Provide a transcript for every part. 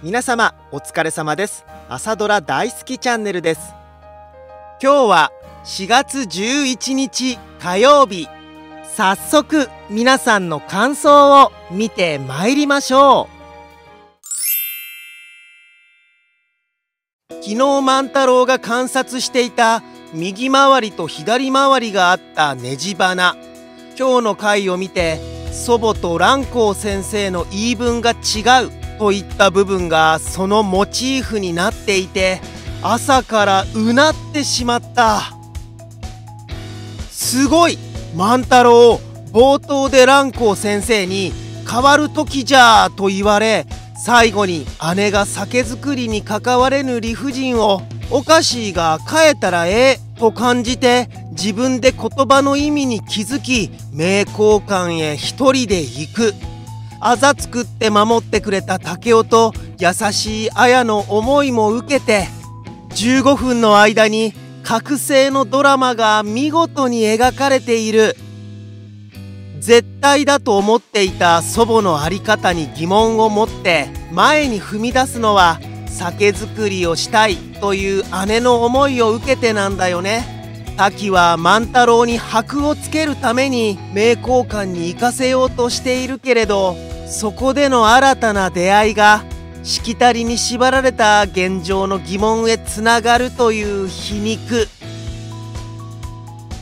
皆様お疲れ様です。朝ドラ大好きチャンネルです。今日は4月11日火曜日。早速皆さんの感想を見てまいりましょう。昨日万太郎が観察していた右回りと左回りがあったネジ花今日の回を見て祖母と蘭光先生の言い分が違う。といった部分がそのモチーフになっていて朝からうなってしまった。すごい万太郎冒頭で蘭光先生に「変わる時じゃ」と言われ最後に姉が酒造りに関われぬ理不尽をおかしいが変えたらええと感じて自分で言葉の意味に気づき名交換へ一人で行く。あざ作って守ってくれた竹雄と優しい綾の思いも受けて15分の間に覚醒のドラマが見事に描かれている絶対だと思っていた祖母の在り方に疑問を持って前に踏み出すのは酒造りをしたいという姉の思いを受けてなんだよね。滝は万太郎に箔をつけるために名交換に行かせようとしているけれどそこでの新たな出会いがしきたりに縛られた現状の疑問へつながるという皮肉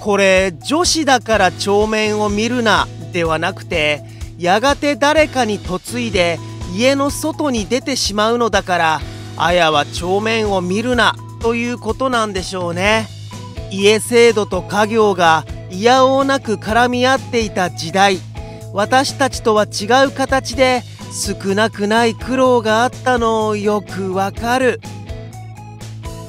これ女子だから帳面を見るなではなくてやがて誰かに嫁いで家の外に出てしまうのだから綾は帳面を見るなということなんでしょうね。家制度と家業がいやおうなく絡み合っていた時代。私たちとは違う形で少なくない苦労があったのよくわかる。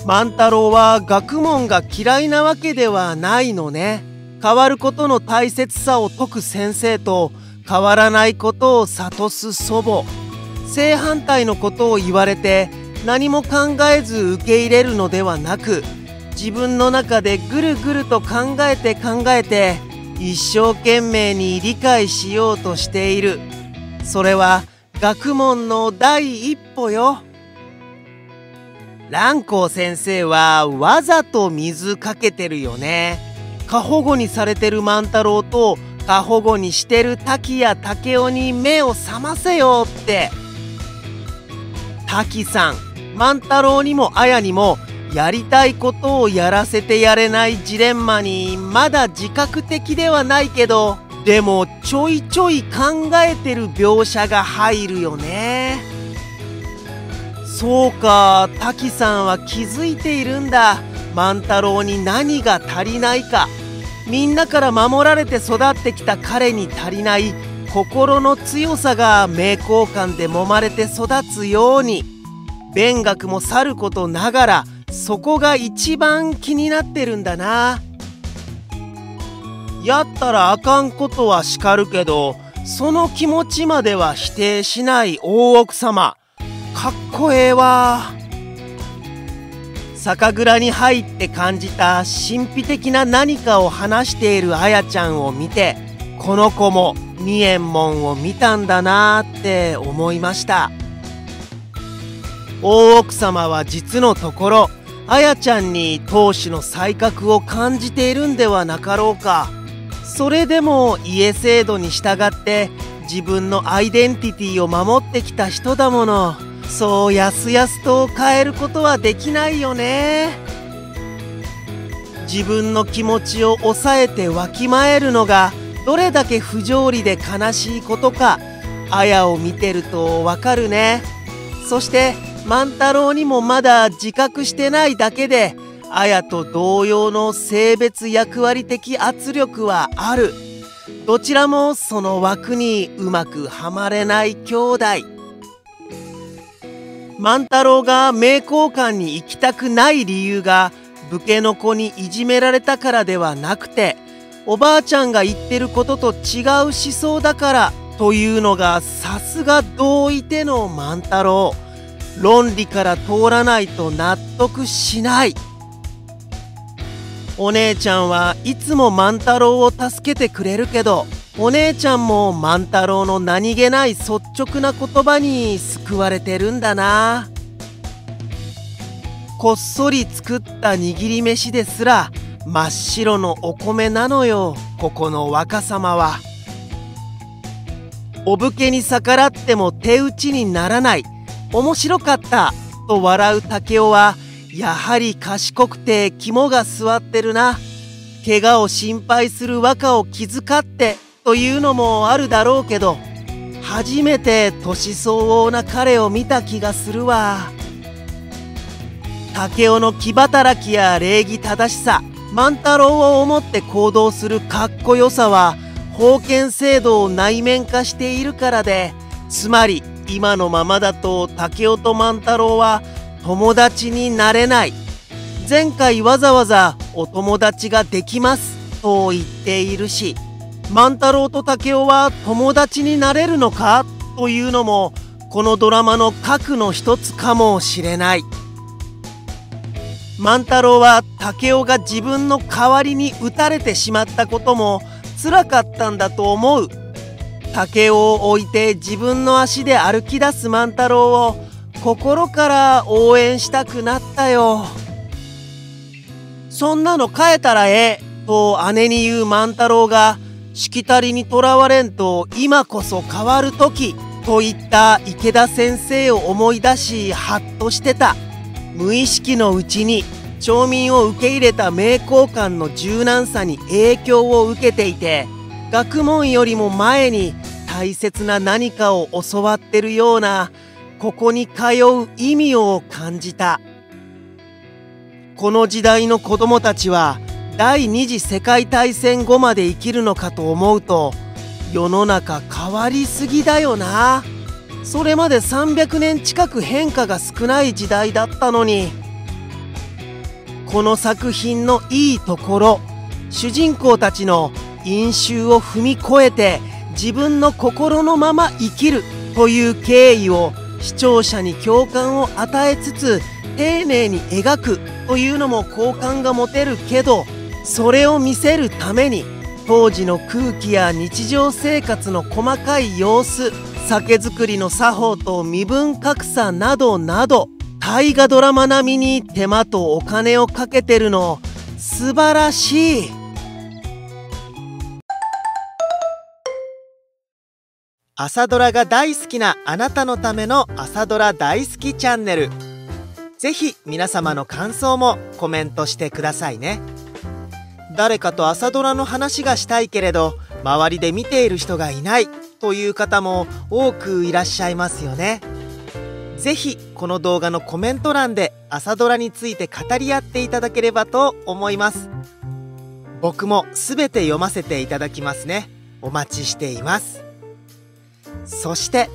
万太郎は学問が嫌いなわけではないのね。変わることの大切さを説く先生と変わらないことを諭す祖母。正反対のことを言われて何も考えず受け入れるのではなく自分の中でぐるぐると考えて考えて一生懸命に理解しようとしている。それは学問の第一歩よ。蘭光先生はわざと水かけてるよね。過保護にされてる万太郎と過保護にしてる滝や竹雄に目を覚ませよって。滝さん万太郎にも綾にもやりたいことをやらせてやれないジレンマにまだ自覚的ではないけどでもちょいちょい考えてる描写が入るよね。そうか滝さんは気づいているんだ。万太郎に何が足りないか。みんなから守られて育ってきた彼に足りない。心の強さが名交換で揉まれて育つように。勉学もさることながらそこが一番気になってるんだな。やったらあかんことは叱るけどその気持ちまでは否定しない大奥様。かっこええわ。酒蔵に入って感じた神秘的な何かを話しているあやちゃんを見てこの子も二右衛門を見たんだなって思いました。大奥様は実のところあやちゃんに当主の才覚を感じているんではなかろうか。それでも家制度に従って自分のアイデンティティを守ってきた人だもの。そうやすやすと変えることはできないよね。自分の気持ちを抑えてわきまえるのがどれだけ不条理で悲しいことかあやを見てるとわかるね。そして万太郎にもまだ自覚してないだけで綾と同様の性別役割的圧力はあるどちらもその枠にうまくはまれない兄弟万太郎が名交換に行きたくない理由が武家の子にいじめられたからではなくておばあちゃんが言ってることと違う思想だからというのがさすが同意ての万太郎。論理から通らないと納得しない。お姉ちゃんはいつも万太郎を助けてくれるけどお姉ちゃんも万太郎の何気ない率直な言葉に救われてるんだな。こっそり作った握り飯ですら真っ白のお米なのよここの若様は。お武家に逆らっても手打ちにならない。面白かったと笑う竹雄はやはり賢くて肝が据わってるな。怪我を心配する和歌を気遣ってというのもあるだろうけど初めて年相応な彼を見た気がするわ。竹雄の気働きや礼儀正しさ万太郎を思って行動するかっこよさは封建制度を内面化しているからでつまり今のままだと竹雄と万太郎は友達になれない。前回わざわざお友達ができますと言っているし万太郎と竹雄は友達になれるのか？というのもこのドラマの核の一つかもしれない。万太郎は竹雄が自分の代わりに撃たれてしまったことも辛かったんだと思う。竹を置いて自分の足で歩き出す万太郎を心から応援したくなったよ。そんなの変えたらええと姉に言う万太郎がしきたりにとらわれんと今こそ変わる時と言った池田先生を思い出しハッとしてた。無意識のうちに町民を受け入れた名教官の柔軟さに影響を受けていて学問よりも前に大切な何かを教わってるようなここに通う意味を感じた。この時代の子供たちは第二次世界大戦後まで生きるのかと思うと世の中変わりすぎだよな。それまで300年近く変化が少ない時代だったのにこの作品のいいところ主人公たちの因習を踏み越えて自分の心のまま生きるという経緯を視聴者に共感を与えつつ丁寧に描くというのも好感が持てるけどそれを見せるために当時の空気や日常生活の細かい様子酒造りの作法と身分格差などなど大河ドラマ並みに手間とお金をかけてるの。素晴らしい。朝ドラが大好きなあなたのための朝ドラ大好きチャンネルぜひ皆様の感想もコメントしてくださいね。誰かと朝ドラの話がしたいけれど周りで見ている人がいないという方も多くいらっしゃいますよね。ぜひこの動画のコメント欄で朝ドラについて語り合っていただければと思います。僕も全て読ませていただきますね。お待ちしています。そして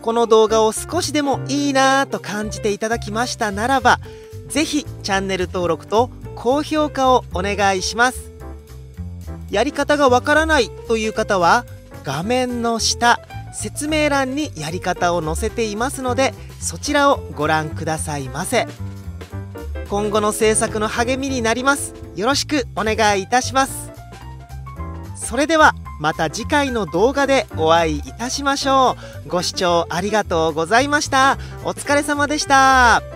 この動画を少しでもいいなぁと感じていただきましたならば是非チャンネル登録と高評価をお願いします。やり方がわからないという方は画面の下説明欄にやり方を載せていますのでそちらをご覧くださいませ。今後の制作の励みになります。よろしくお願いいたします。それではまた次回の動画でお会いいたしましょう。ご視聴ありがとうございました。お疲れ様でした。